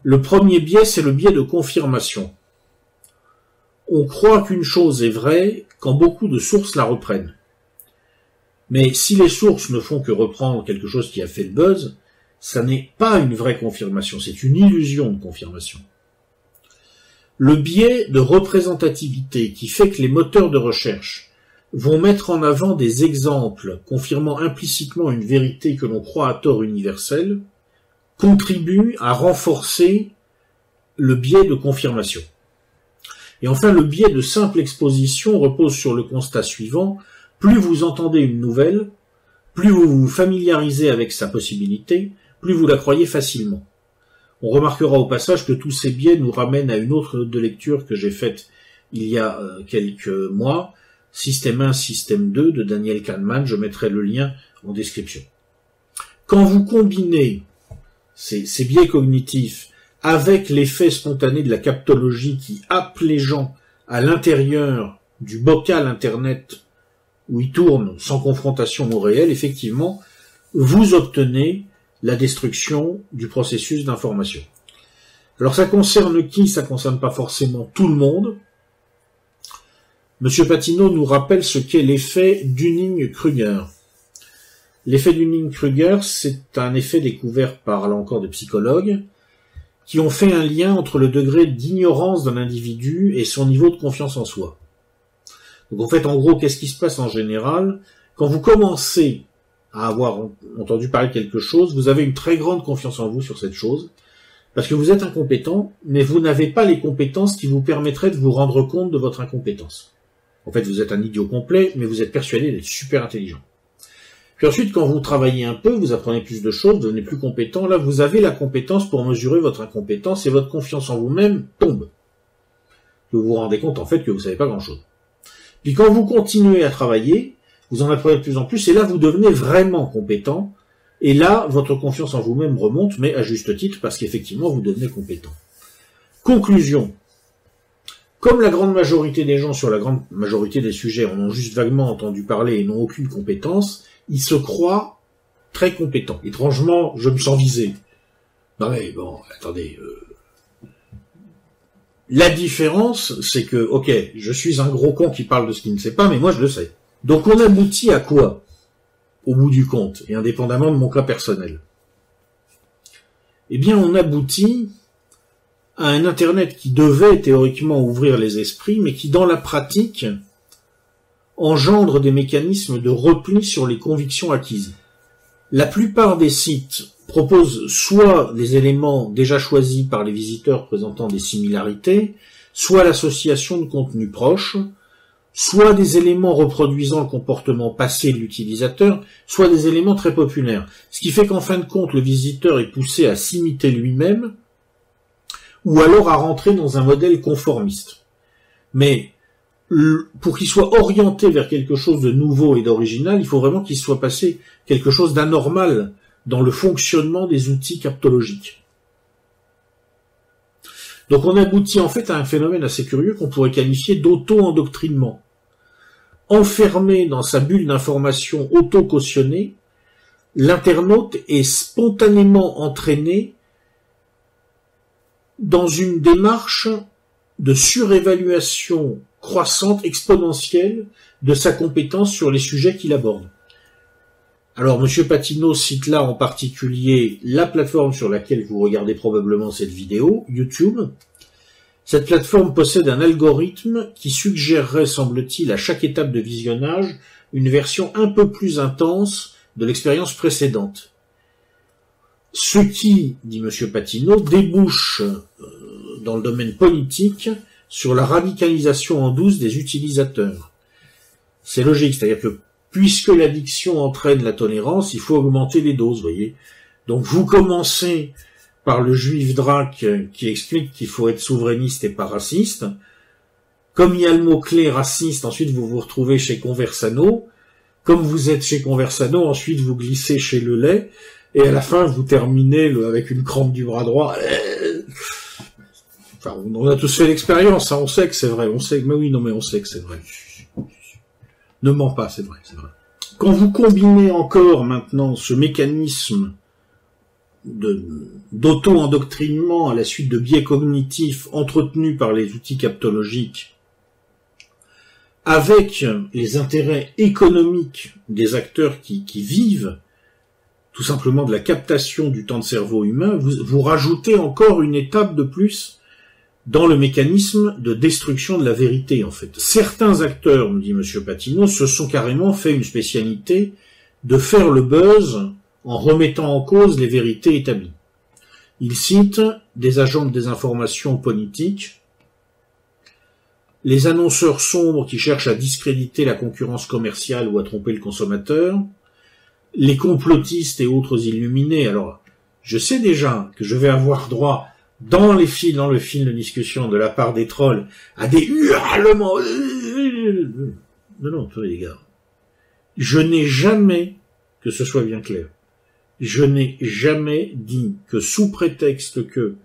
Le premier biais, c'est le biais de confirmation. On croit qu'une chose est vraie quand beaucoup de sources la reprennent. Mais si les sources ne font que reprendre quelque chose qui a fait le buzz, ça n'est pas une vraie confirmation, c'est une illusion de confirmation. Le biais de représentativité qui fait que les moteurs de recherche vont mettre en avant des exemples confirmant implicitement une vérité que l'on croit à tort universelle, contribue à renforcer le biais de confirmation. Et enfin, le biais de simple exposition repose sur le constat suivant, plus vous entendez une nouvelle, plus vous vous familiarisez avec sa possibilité, plus vous la croyez facilement. On remarquera au passage que tous ces biais nous ramènent à une autre de lecture que j'ai faite il y a euh, quelques mois, Système 1, Système 2 de Daniel Kahneman, je mettrai le lien en description. Quand vous combinez ces, ces biais cognitifs avec l'effet spontané de la captologie qui happe les gens à l'intérieur du bocal Internet où ils tournent sans confrontation au réel, effectivement, vous obtenez la destruction du processus d'information. Alors ça concerne qui? Ça concerne pas forcément tout le monde. Monsieur Patino nous rappelle ce qu'est l'effet Dunning-Kruger. L'effet Dunning-Kruger, c'est un effet découvert par, là encore, des psychologues, qui ont fait un lien entre le degré d'ignorance d'un individu et son niveau de confiance en soi. Donc en fait, en gros, qu'est-ce qui se passe en général? Quand vous commencez à avoir entendu parler de quelque chose, vous avez une très grande confiance en vous sur cette chose, parce que vous êtes incompétent, mais vous n'avez pas les compétences qui vous permettraient de vous rendre compte de votre incompétence. En fait, vous êtes un idiot complet, mais vous êtes persuadé d'être super intelligent. Puis ensuite, quand vous travaillez un peu, vous apprenez plus de choses, vous devenez plus compétent, là, vous avez la compétence pour mesurer votre incompétence et votre confiance en vous-même tombe. Vous vous rendez compte, en fait, que vous savez pas grand chose. Puis quand vous continuez à travailler, vous en apprenez de plus en plus, et là vous devenez vraiment compétent, et là votre confiance en vous-même remonte, mais à juste titre, parce qu'effectivement vous devenez compétent. Conclusion. Comme la grande majorité des gens sur la grande majorité des sujets en ont juste vaguement entendu parler et n'ont aucune compétence, ils se croient très compétents. Étrangement, je me sens visé. Non mais bon, attendez, euh, la différence, c'est que, ok, je suis un gros con qui parle de ce qu'il ne sait pas, mais moi je le sais. Donc on aboutit à quoi Au bout du compte, et indépendamment de mon cas personnel? Eh bien, on aboutit à un Internet qui devait théoriquement ouvrir les esprits, mais qui dans la pratique engendre des mécanismes de repli sur les convictions acquises. La plupart des sites propose soit des éléments déjà choisis par les visiteurs présentant des similarités, soit l'association de contenus proches, soit des éléments reproduisant le comportement passé de l'utilisateur, soit des éléments très populaires. Ce qui fait qu'en fin de compte, le visiteur est poussé à s'imiter lui-même, ou alors à rentrer dans un modèle conformiste. Mais pour qu'il soit orienté vers quelque chose de nouveau et d'original, il faut vraiment qu'il soit passé quelque chose d'anormal dans le fonctionnement des outils captologiques. Donc on aboutit en fait à un phénomène assez curieux qu'on pourrait qualifier d'auto-endoctrinement. Enfermé dans sa bulle d'information auto-cautionnée, l'internaute est spontanément entraîné dans une démarche de surévaluation croissante, exponentielle de sa compétence sur les sujets qu'il aborde. Alors, Monsieur Patino cite là en particulier la plateforme sur laquelle vous regardez probablement cette vidéo, YouTube. Cette plateforme possède un algorithme qui suggérerait, semble-t-il, à chaque étape de visionnage, une version un peu plus intense de l'expérience précédente. Ce qui, dit Monsieur Patino, débouche euh, dans le domaine politique sur la radicalisation en douce des utilisateurs. C'est logique, c'est-à-dire que puisque l'addiction entraîne la tolérance, il faut augmenter les doses, voyez. Donc vous commencez par le juif Drac qui explique qu'il faut être souverainiste et pas raciste. Comme il y a le mot-clé raciste, ensuite vous vous retrouvez chez Conversano. Comme vous êtes chez Conversano, ensuite vous glissez chez le lait. Et à la fin, vous terminez avec une crampe du bras droit. Enfin, on a tous fait l'expérience, hein, on sait que c'est vrai, on sait que, mais oui, non, mais on sait que c'est vrai. Ne mens pas, c'est vrai, c'est vrai. Quand vous combinez encore maintenant ce mécanisme d'auto-endoctrinement à la suite de biais cognitifs entretenus par les outils captologiques avec les intérêts économiques des acteurs qui, vivent tout simplement de la captation du temps de cerveau humain, vous, vous rajoutez encore une étape de plus dans le mécanisme de destruction de la vérité, en fait. Certains acteurs, me dit M. Patino, se sont carrément fait une spécialité de faire le buzz en remettant en cause les vérités établies. Il cite des agents de désinformation politique, les annonceurs sombres qui cherchent à discréditer la concurrence commerciale ou à tromper le consommateur, les complotistes et autres illuminés. Alors, je sais déjà que je vais avoir droit dans les fils, dans le fil de discussion de la part des trolls à des hurlements. Non, non, les gars. Je n'ai jamais, que ce soit bien clair, je n'ai jamais dit que sous prétexte que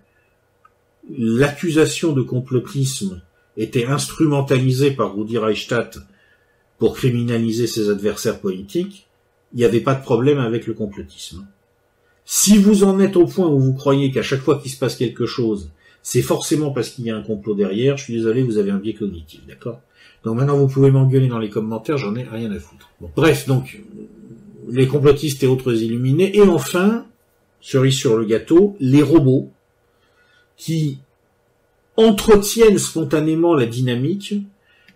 l'accusation de complotisme était instrumentalisée par Rudi Reichstadt pour criminaliser ses adversaires politiques, il n'y avait pas de problème avec le complotisme. Si vous en êtes au point où vous croyez qu'à chaque fois qu'il se passe quelque chose, c'est forcément parce qu'il y a un complot derrière, je suis désolé, vous avez un biais cognitif, d'accord? Donc maintenant vous pouvez m'engueuler dans les commentaires, j'en ai rien à foutre. Bref, donc les complotistes et autres illuminés, et enfin, cerise sur le gâteau, les robots qui entretiennent spontanément la dynamique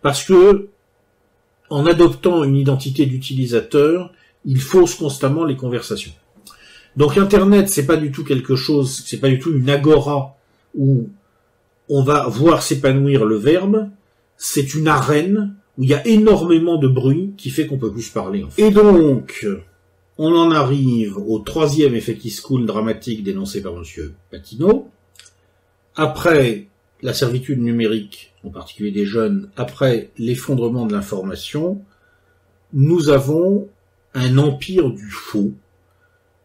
parce que en adoptant une identité d'utilisateur, ils faussent constamment les conversations. Donc Internet, c'est pas du tout quelque chose, c'est pas du tout une agora où on va voir s'épanouir le verbe, c'est une arène où il y a énormément de bruit qui fait qu'on peut plus parler. Et donc, on en arrive au troisième effet qui se coule dramatique dénoncé par Monsieur Patino. Après la servitude numérique, en particulier des jeunes, après l'effondrement de l'information, nous avons un empire du faux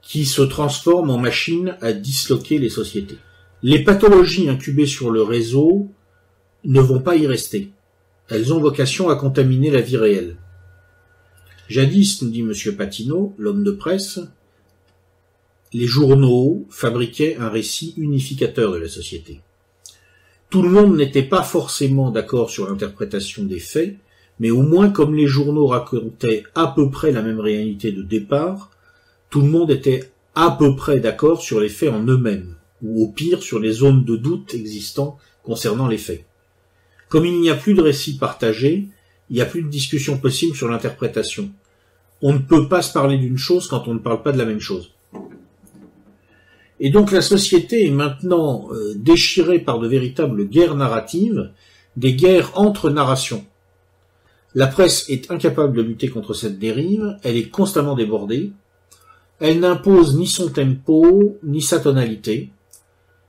qui se transforme en machine à disloquer les sociétés. Les pathologies incubées sur le réseau ne vont pas y rester. Elles ont vocation à contaminer la vie réelle. Jadis, nous dit M. Patino, l'homme de presse, les journaux fabriquaient un récit unificateur de la société. Tout le monde n'était pas forcément d'accord sur l'interprétation des faits, mais au moins comme les journaux racontaient à peu près la même réalité de départ, tout le monde était à peu près d'accord sur les faits en eux-mêmes, ou au pire sur les zones de doute existant concernant les faits. Comme il n'y a plus de récit partagé, il n'y a plus de discussion possible sur l'interprétation. On ne peut pas se parler d'une chose quand on ne parle pas de la même chose. Et donc la société est maintenant euh, déchirée par de véritables guerres narratives, des guerres entre narrations. La presse est incapable de lutter contre cette dérive, elle est constamment débordée, elle n'impose ni son tempo, ni sa tonalité.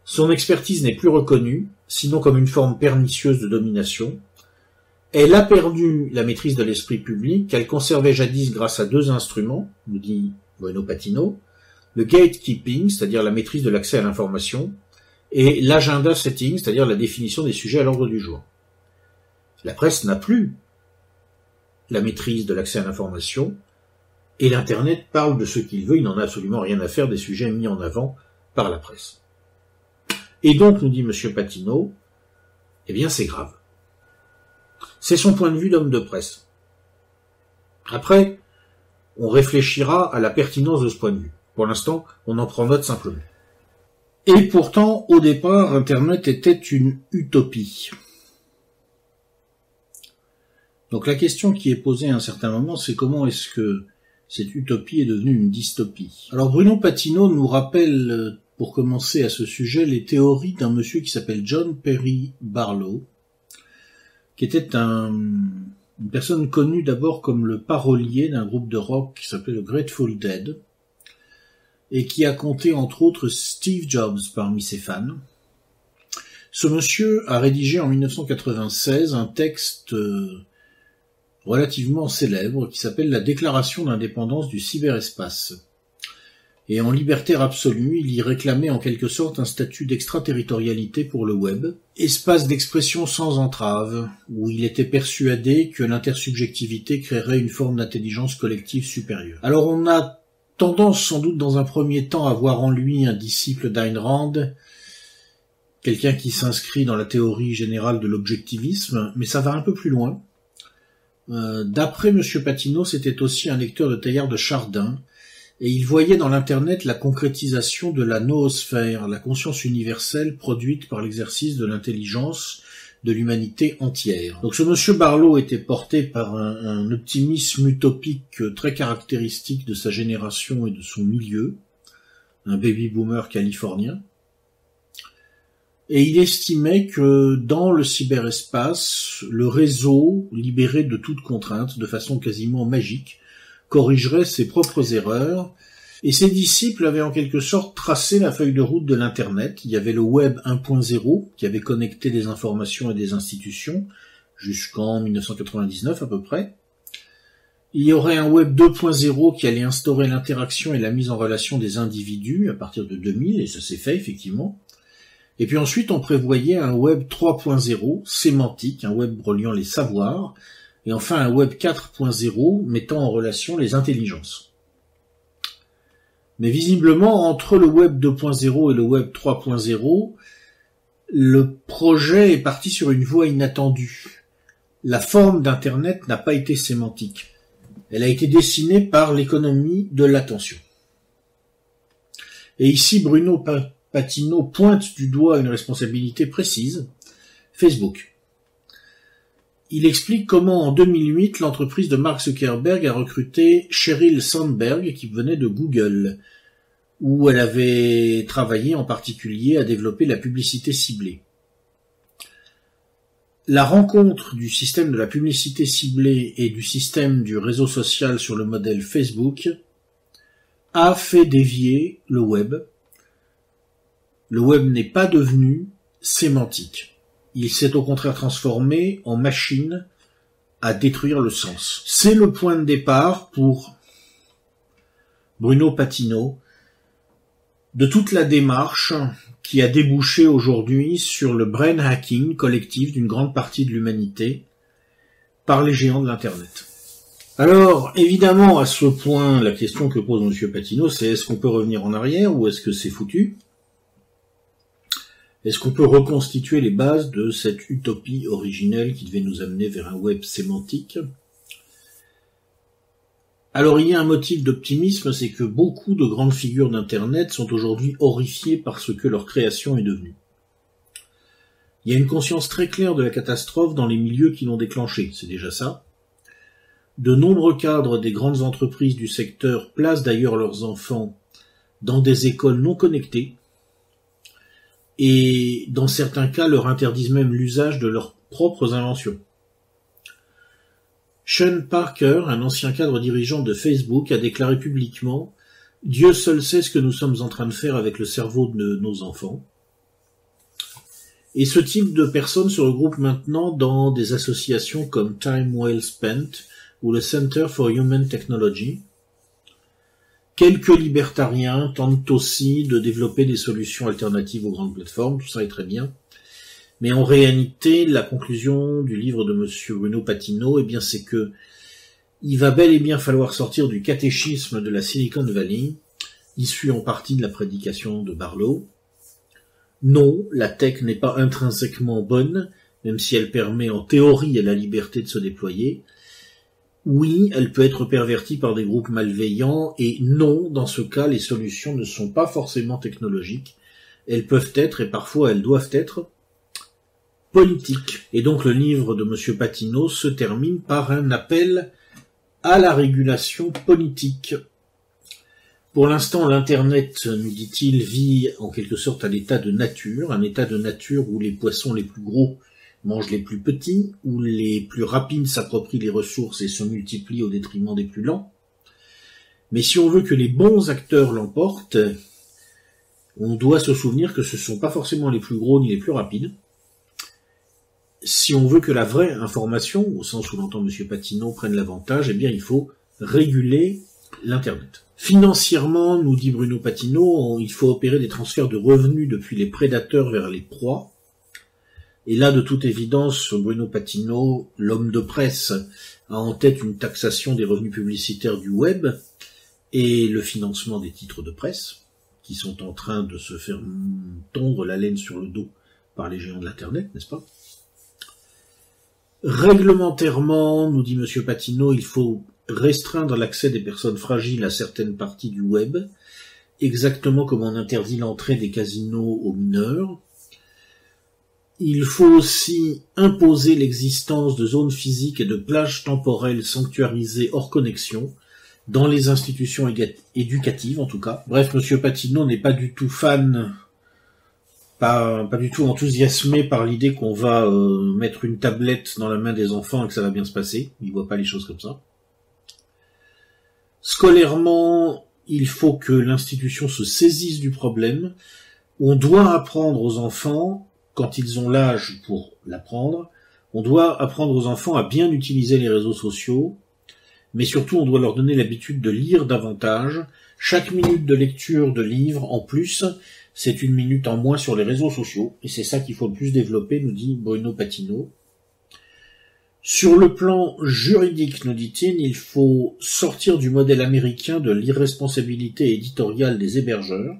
Son expertise n'est plus reconnue, sinon comme une forme pernicieuse de domination. Elle a perdu la maîtrise de l'esprit public qu'elle conservait jadis grâce à deux instruments, nous dit Bueno Patino, le gatekeeping, c'est-à-dire la maîtrise de l'accès à l'information, et l'agenda setting, c'est-à-dire la définition des sujets à l'ordre du jour. La presse n'a plus la maîtrise de l'accès à l'information, et l'Internet parle de ce qu'il veut, il n'en a absolument rien à faire des sujets mis en avant par la presse. Et donc, nous dit M. Patino, eh bien c'est grave. C'est son point de vue d'homme de presse. Après, on réfléchira à la pertinence de ce point de vue. Pour l'instant, on en prend note simplement. Et pourtant, au départ, Internet était une utopie. Donc la question qui est posée à un certain moment, c'est comment est-ce que cette utopie est devenue une dystopie. Alors Bruno Patino nous rappelle, euh, pour commencer à ce sujet, les théories d'un monsieur qui s'appelle John Perry Barlow, qui était un, une personne connue d'abord comme le parolier d'un groupe de rock qui s'appelait le Grateful Dead, et qui a compté entre autres Steve Jobs parmi ses fans. Ce monsieur a rédigé en 1996 un texte euh, relativement célèbre qui s'appelle la Déclaration d'indépendance du cyberespace. Et en libertaire absolu, il y réclamait en quelque sorte un statut d'extraterritorialité pour le web, espace d'expression sans entrave, où il était persuadé que l'intersubjectivité créerait une forme d'intelligence collective supérieure. Alors on a tendance sans doute dans un premier temps à voir en lui un disciple d'Ayn Rand, quelqu'un qui s'inscrit dans la théorie générale de l'objectivisme, mais ça va un peu plus loin. Euh, d'après M. Patino, c'était aussi un lecteur de Teilhard de Chardin, et il voyait dans l'Internet la concrétisation de la noosphère, la conscience universelle produite par l'exercice de l'intelligence de l'humanité entière. Donc ce monsieur Barlow était porté par un, un, optimisme utopique très caractéristique de sa génération et de son milieu, un baby-boomer californien, et il estimait que dans le cyberespace, le réseau, libéré de toute contrainte, de façon quasiment magique, corrigerait ses propres erreurs, et ses disciples avaient en quelque sorte tracé la feuille de route de l'Internet. Il y avait le Web 1.0 qui avait connecté des informations et des institutions jusqu'en 1999 à peu près. Il y aurait un Web 2.0 qui allait instaurer l'interaction et la mise en relation des individus à partir de 2000, et ça s'est fait effectivement. Et puis ensuite, on prévoyait un Web 3.0 sémantique, un web reliant les savoirs, et enfin un Web 4.0 mettant en relation les intelligences. Mais visiblement, entre le Web 2.0 et le Web 3.0, le projet est parti sur une voie inattendue. La forme d'Internet n'a pas été sémantique. Elle a été dessinée par l'économie de l'attention. Et ici, Bruno Patino pointe du doigt une responsabilité précise, Facebook. Il explique comment en 2008 l'entreprise de Mark Zuckerberg a recruté Sheryl Sandberg qui venait de Google, où elle avait travaillé en particulier à développer la publicité ciblée. La rencontre du système de la publicité ciblée et du système du réseau social sur le modèle Facebook a fait dévier le web. Le web n'est pas devenu sémantique. Il s'est au contraire transformé en machine à détruire le sens. C'est le point de départ pour Bruno Patino de toute la démarche qui a débouché aujourd'hui sur le brain hacking collectif d'une grande partie de l'humanité par les géants de l'Internet. Alors, évidemment, à ce point, la question que pose M. Patino, c'est est-ce qu'on peut revenir en arrière ou est-ce que c'est foutu? Est-ce qu'on peut reconstituer les bases de cette utopie originelle qui devait nous amener vers un web sémantique? Alors il y a un motif d'optimisme, c'est que beaucoup de grandes figures d'Internet sont aujourd'hui horrifiées par ce que leur création est devenue. Il y a une conscience très claire de la catastrophe dans les milieux qui l'ont déclenchée, c'est déjà ça. De nombreux cadres des grandes entreprises du secteur placent d'ailleurs leurs enfants dans des écoles non connectées, et dans certains cas leur interdisent même l'usage de leurs propres inventions. Sean Parker, un ancien cadre dirigeant de Facebook, a déclaré publiquement Dieu seul sait ce que nous sommes en train de faire avec le cerveau de nos enfants. Et ce type de personnes se regroupe maintenant dans des associations comme Time Well Spent ou le Center for Human Technology, Quelques libertariens tentent aussi de développer des solutions alternatives aux grandes plateformes, tout ça est très bien. Mais en réalité, la conclusion du livre de Monsieur Bruno Patino, eh bien, c'est que il va bel et bien falloir sortir du catéchisme de la Silicon Valley, issu en partie de la prédication de Barlow. Non, la tech n'est pas intrinsèquement bonne, même si elle permet en théorie à la liberté de se déployer, oui, elle peut être pervertie par des groupes malveillants, et non, dans ce cas, les solutions ne sont pas forcément technologiques. Elles peuvent être, et parfois elles doivent être, politiques. Et donc le livre de M. Patino se termine par un appel à la régulation politique. Pour l'instant, l'Internet, nous dit-il, vit en quelque sorte à l'état de nature, un état de nature où les poissons les plus gros mangent les plus petits, où les plus rapides s'approprient les ressources et se multiplient au détriment des plus lents. Mais si on veut que les bons acteurs l'emportent, on doit se souvenir que ce ne sont pas forcément les plus gros ni les plus rapides. Si on veut que la vraie information, au sens où l'entend M. Patino, prenne l'avantage, eh bien il faut réguler l'Internet. Financièrement, nous dit Bruno Patino, il faut opérer des transferts de revenus depuis les prédateurs vers les proies. Et là, de toute évidence, Bruno Patino, l'homme de presse, a en tête une taxation des revenus publicitaires du web et le financement des titres de presse, qui sont en train de se faire tondre la laine sur le dos par les géants de l'Internet, n'est-ce pas? Réglementairement, nous dit Monsieur Patino, il faut restreindre l'accès des personnes fragiles à certaines parties du web, exactement comme on interdit l'entrée des casinos aux mineurs. Il faut aussi imposer l'existence de zones physiques et de plages temporelles sanctuarisées hors connexion, dans les institutions éducatives en tout cas. Bref, Monsieur Patino n'est pas du tout fan, pas, pas du tout enthousiasmé par l'idée qu'on va euh, mettre une tablette dans la main des enfants et que ça va bien se passer. Il voit pas les choses comme ça. Scolairement, il faut que l'institution se saisisse du problème. On doit apprendre aux enfants, quand ils ont l'âge pour l'apprendre, on doit apprendre aux enfants à bien utiliser les réseaux sociaux, mais surtout on doit leur donner l'habitude de lire davantage. Chaque minute de lecture de livre en plus, c'est une minute en moins sur les réseaux sociaux, et c'est ça qu'il faut le plus développer, nous dit Bruno Patino. Sur le plan juridique, nous dit-il, il faut sortir du modèle américain de l'irresponsabilité éditoriale des hébergeurs.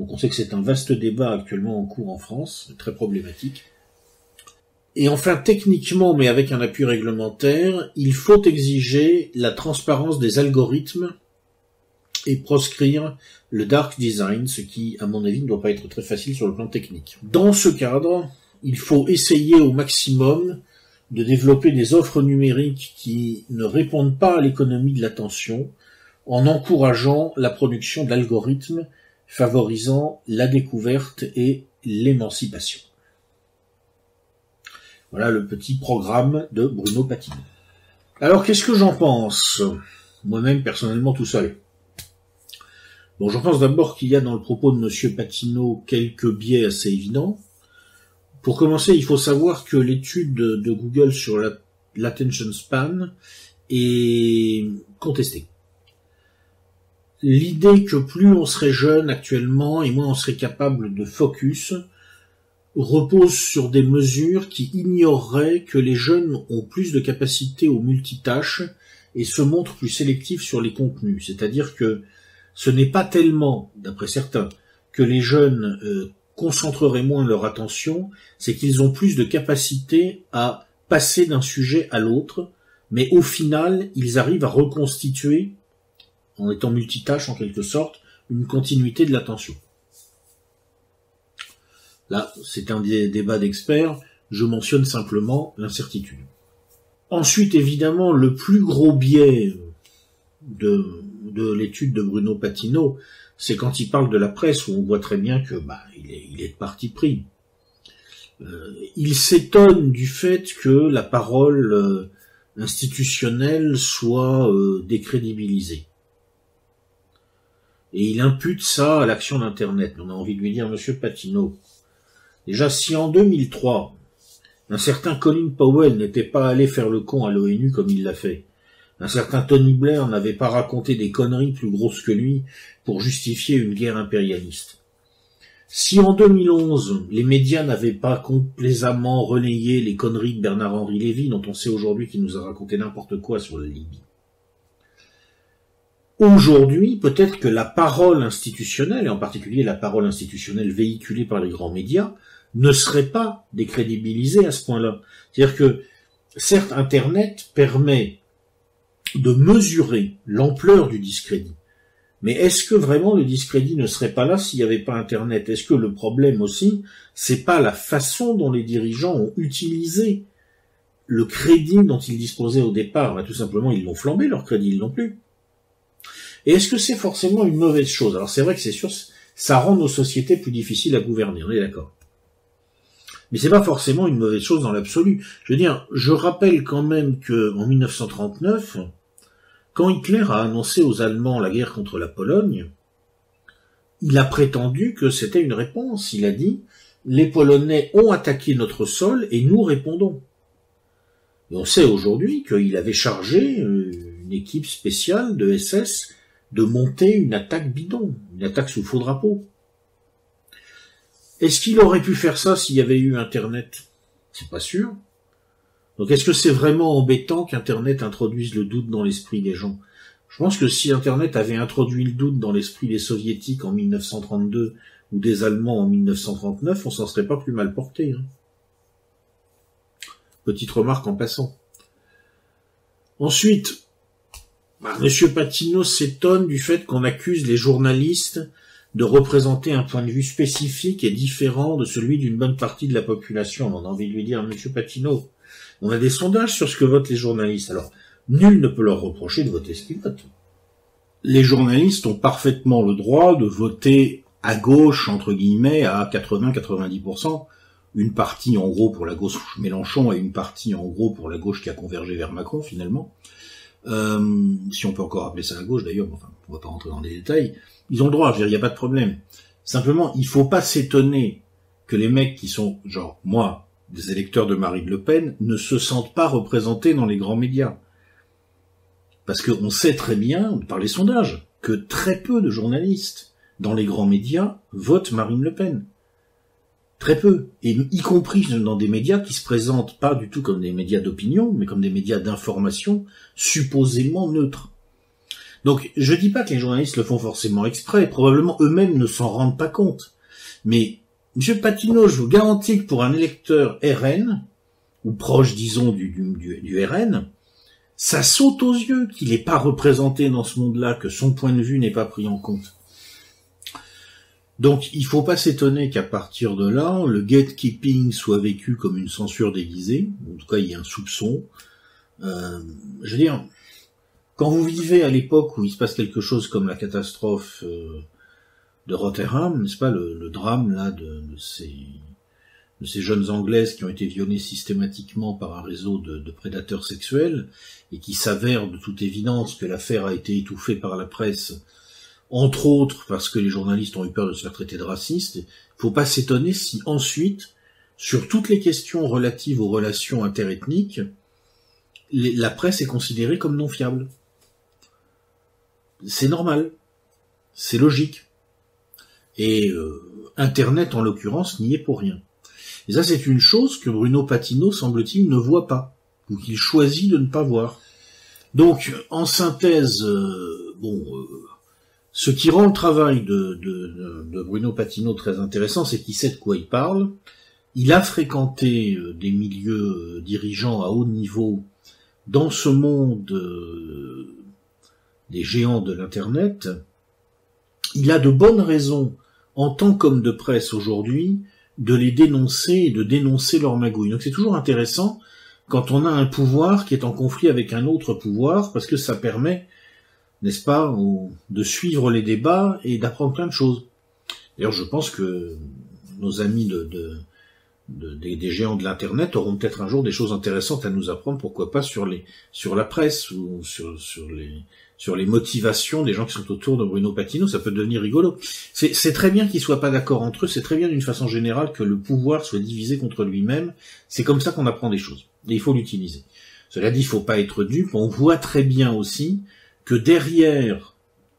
Donc on sait que c'est un vaste débat actuellement en cours en France, très problématique. Et enfin, techniquement, mais avec un appui réglementaire, il faut exiger la transparence des algorithmes et proscrire le dark design, ce qui, à mon avis, ne doit pas être très facile sur le plan technique. Dans ce cadre, il faut essayer au maximum de développer des offres numériques qui ne répondent pas à l'économie de l'attention en encourageant la production d'algorithmes favorisant la découverte et l'émancipation. Voilà le petit programme de Bruno Patino. Alors qu'est-ce que j'en pense? Moi-même personnellement tout seul. Bon, j'en pense d'abord qu'il y a dans le propos de Monsieur Patino quelques biais assez évidents. Pour commencer, il faut savoir que l'étude de Google sur l'attention span est contestée. L'idée que plus on serait jeune actuellement et moins on serait capable de focus repose sur des mesures qui ignoreraient que les jeunes ont plus de capacité au multitâche et se montrent plus sélectifs sur les contenus. C'est-à-dire que ce n'est pas tellement, d'après certains, que les jeunes euh, concentreraient moins leur attention, c'est qu'ils ont plus de capacité à passer d'un sujet à l'autre, mais au final, ils arrivent à reconstituer, en étant multitâche en quelque sorte, une continuité de l'attention. Là, c'est un débat d'experts, je mentionne simplement l'incertitude. Ensuite, évidemment, le plus gros biais de, de l'étude de Bruno Patino, c'est quand il parle de la presse où on voit très bien que bah il est, il est de parti pris. Euh, il s'étonne du fait que la parole euh, institutionnelle soit euh, décrédibilisée. Et il impute ça à l'action d'Internet. On a envie de lui dire, Monsieur Patino, déjà si en 2003, un certain Colin Powell n'était pas allé faire le con à l'ONU comme il l'a fait, un certain Tony Blair n'avait pas raconté des conneries plus grosses que lui pour justifier une guerre impérialiste. Si en 2011, les médias n'avaient pas complaisamment relayé les conneries de Bernard-Henri Lévy, dont on sait aujourd'hui qu'il nous a raconté n'importe quoi sur la Libye, Aujourd'hui, peut-être que la parole institutionnelle, et en particulier la parole institutionnelle véhiculée par les grands médias, ne serait pas décrédibilisée à ce point-là. C'est-à-dire que, certes, Internet permet de mesurer l'ampleur du discrédit. Mais est-ce que vraiment le discrédit ne serait pas là s'il n'y avait pas Internet? Est-ce que le problème aussi, c'est pas la façon dont les dirigeants ont utilisé le crédit dont ils disposaient au départ? Ben, Tout simplement, ils l'ont flambé, leur crédit, ils l'ont plus. Et est-ce que c'est forcément une mauvaise chose? Alors c'est vrai que c'est sûr, ça rend nos sociétés plus difficiles à gouverner, on est d'accord. Mais c'est pas forcément une mauvaise chose dans l'absolu. Je veux dire, je rappelle quand même que en 1939, quand Hitler a annoncé aux Allemands la guerre contre la Pologne, il a prétendu que c'était une réponse. Il a dit les Polonais ont attaqué notre sol et nous répondons. Et on sait aujourd'hui qu'il avait chargé euh, une équipe spéciale de SS de monter une attaque bidon, une attaque sous faux drapeau. Est-ce qu'il aurait pu faire ça s'il y avait eu Internet? C'est pas sûr. Donc est-ce que c'est vraiment embêtant qu'Internet introduise le doute dans l'esprit des gens? Je pense que si Internet avait introduit le doute dans l'esprit des soviétiques en 1932 ou des Allemands en 1939, on s'en serait pas plus mal porté. Hein. Petite remarque en passant. Ensuite, bah, Monsieur Patino s'étonne du fait qu'on accuse les journalistes de représenter un point de vue spécifique et différent de celui d'une bonne partie de la population. On a envie de lui dire, Monsieur Patino, on a des sondages sur ce que votent les journalistes. Alors, nul ne peut leur reprocher de voter ce qu'ils votent. Les journalistes ont parfaitement le droit de voter à gauche, entre guillemets, à 80-90%. Une partie, en gros, pour la gauche Mélenchon et une partie, en gros, pour la gauche qui a convergé vers Macron, finalement. Euh, si on peut encore appeler ça la gauche, d'ailleurs, enfin, on va pas rentrer dans les détails. Ils ont le droit, il n'y a pas de problème. Simplement, il faut pas s'étonner que les mecs qui sont, genre, moi, des électeurs de Marine Le Pen ne se sentent pas représentés dans les grands médias. Parce qu'on sait très bien, par les sondages, que très peu de journalistes dans les grands médias votent Marine Le Pen. Très peu. Et y compris dans des médias qui se présentent pas du tout comme des médias d'opinion, mais comme des médias d'information supposément neutres. Donc, je dis pas que les journalistes le font forcément exprès, probablement eux-mêmes ne s'en rendent pas compte. Mais Monsieur Patino, je vous garantis que pour un électeur RN, ou proche, disons, du, du, RN, ça saute aux yeux qu'il n'est pas représenté dans ce monde-là, que son point de vue n'est pas pris en compte. Donc il faut pas s'étonner qu'à partir de là, le gatekeeping soit vécu comme une censure déguisée. En tout cas, il y a un soupçon. Euh, je veux dire, quand vous vivez à l'époque où il se passe quelque chose comme la catastrophe euh, de Rotterdam, n'est-ce pas, le, drame là de, ces de ces jeunes anglaises qui ont été violées systématiquement par un réseau de, prédateurs sexuels et qui s'avère de toute évidence que l'affaire a été étouffée par la presse, entre autres parce que les journalistes ont eu peur de se faire traiter de racistes. Il faut pas s'étonner si ensuite, sur toutes les questions relatives aux relations interethniques, la presse est considérée comme non fiable. C'est normal. C'est logique. Et euh, Internet, en l'occurrence, n'y est pour rien. Et ça, c'est une chose que Bruno Patino, semble-t-il, ne voit pas, ou qu'il choisit de ne pas voir. Donc, en synthèse, euh, bon, euh, ce qui rend le travail de, Bruno Patino très intéressant, c'est qu'il sait de quoi il parle. Il a fréquenté des milieux dirigeants à haut niveau dans ce monde des géants de l'Internet. Il a de bonnes raisons en tant qu'homme de presse aujourd'hui, de les dénoncer et de dénoncer leur magouille. Donc c'est toujours intéressant quand on a un pouvoir qui est en conflit avec un autre pouvoir, parce que ça permet, n'est-ce pas, de suivre les débats et d'apprendre plein de choses. D'ailleurs, je pense que nos amis de, des, géants de l'internet auront peut-être un jour des choses intéressantes à nous apprendre, pourquoi pas sur les sur la presse ou sur, sur les sur les motivations des gens qui sont autour de Bruno Patino, ça peut devenir rigolo. C'est très bien qu'ils soient pas d'accord entre eux, c'est très bien d'une façon générale que le pouvoir soit divisé contre lui-même. C'est comme ça qu'on apprend des choses. Et il faut l'utiliser. Cela dit, il faut pas être dupe. On voit très bien aussi que derrière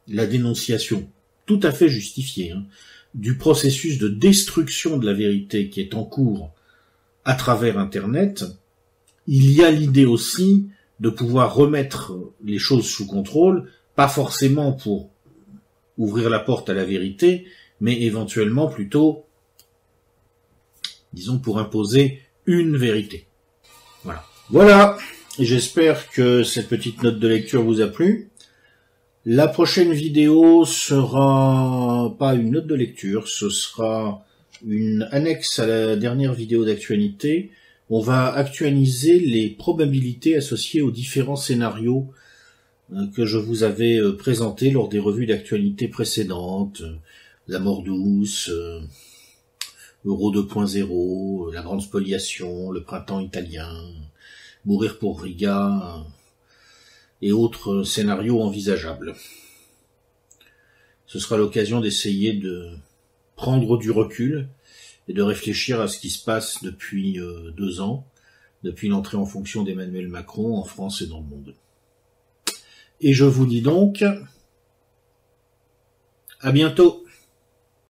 la dénonciation, tout à fait justifiée, hein, du processus de destruction de la vérité qui est en cours à travers Internet, il y a l'idée aussi de pouvoir remettre les choses sous contrôle, pas forcément pour ouvrir la porte à la vérité, mais éventuellement plutôt, disons, pour imposer une vérité. Voilà. Voilà. J'espère que cette petite note de lecture vous a plu. La prochaine vidéo sera pas une note de lecture, ce sera une annexe à la dernière vidéo d'actualité on va actualiser les probabilités associées aux différents scénarios euh, que je vous avais euh, présentés lors des revues d'actualité précédentes. La mort douce, euh, Euro 2.0, la grande spoliation, le printemps italien, mourir pour Riga et autres scénarios envisageables. Ce sera l'occasion d'essayer de prendre du recul et de réfléchir à ce qui se passe depuis euh, deux ans, depuis l'entrée en fonction d'Emmanuel Macron en France et dans le monde. Et je vous dis donc À bientôt.